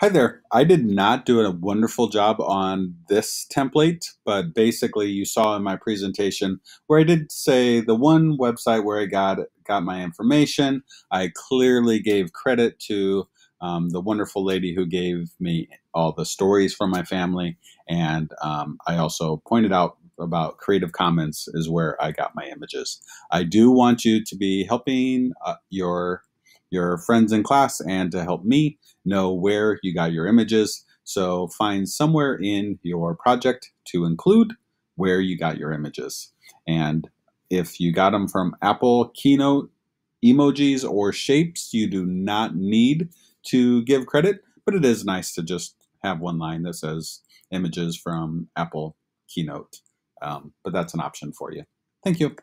Hi there. I did not do a wonderful job on this template, but basically you saw in my presentation where I did say the one website where I got got my information, I clearly gave credit to um, the wonderful lady who gave me all the stories from my family, and um, I also pointed out about Creative Commons is where I got my images. I do want you to be helping uh, your your friends in class and to help me know where you got your images. So find somewhere in your project to include where you got your images. And if you got them from Apple Keynote emojis or shapes, you do not need to give credit, but it is nice to just have one line that says images from Apple Keynote. Um, but that's an option for you. Thank you.